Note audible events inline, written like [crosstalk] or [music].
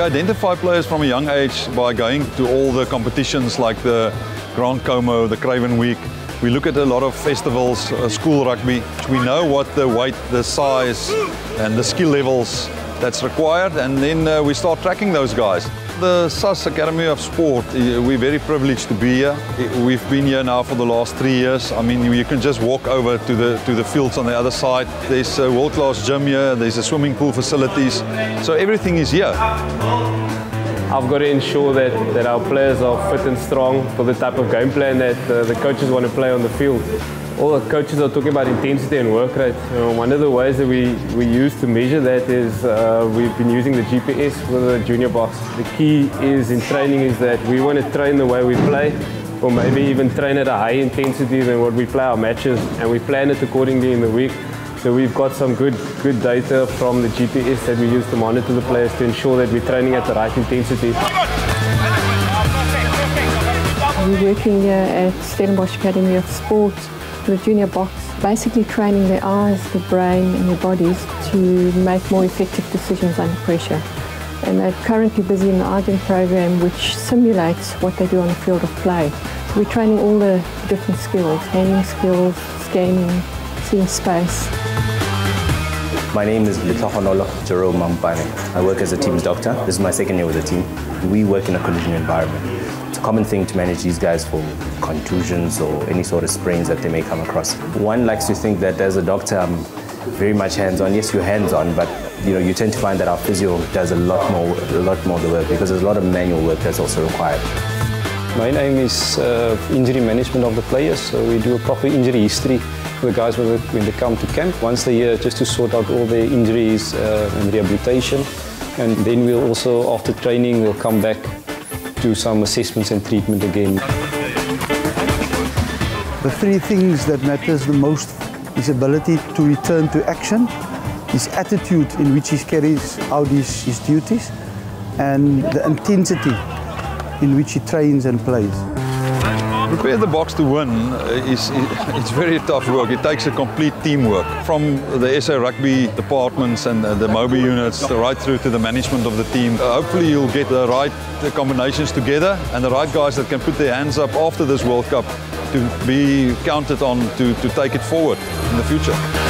We identify players from a young age by going to all the competitions like the Grand Como, the Craven Week. We look at a lot of festivals, uh, school rugby. We know what the weight, the size, and the skill levels that's required, and then uh, we start tracking those guys. The SAS Academy of Sport, we're very privileged to be here. We've been here now for the last three years. I mean, you can just walk over to the to the fields on the other side. There's a world-class gym here. There's a swimming pool facilities. So everything is here. I've got to ensure that, that our players are fit and strong for the type of game plan that uh, the coaches want to play on the field. All the coaches are talking about intensity and work rate. Know, one of the ways that we, we use to measure that is uh, we've been using the GPS with the Junior Boks. The key is in training is that we want to train the way we play or maybe even train at a high intensity than what we play our matches and we plan it accordingly in the week. So we've got some good, good data from the GPS that we use to monitor the players to ensure that we're training at the right intensity. We're working here at Stellenbosch Academy of Sport, the Junior Boks, basically training their eyes, the brain and their bodies to make more effective decisions under pressure. And they're currently busy in the Argent program which simulates what they do on the field of play. So we're training all the different skills, handling skills, scanning, seeing space. My name is Lehlohonolo Jerome Mampane. I work as a team doctor. This is my second year with the team. We work in a collision environment. Common thing to manage these guys for contusions or any sort of sprains that they may come across. One likes to think that as a doctor, I'm very much hands-on. Yes, you're hands-on, but you know you tend to find that our physio does a lot more, a lot more of the work because there's a lot of manual work that's also required. My aim is uh, injury management of the players. So we do a proper injury history for the guys when they come to camp once a year just to sort out all their injuries uh, and rehabilitation. And then we'll also, after training, we'll come back do some assessments and treatment again. The three things that matters the most is ability to return to action, his attitude in which he carries out his, his duties, and the intensity in which he trains and plays. Prepare the box to win is [laughs] it's very tough work. It takes a complete teamwork from the SA rugby departments and the MOBI units right through to the management of the team. Uh, hopefully you'll get the right combinations together and the right guys that can put their hands up after this World Cup to be counted on to, to take it forward in the future.